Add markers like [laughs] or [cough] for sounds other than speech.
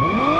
Whoa! [laughs]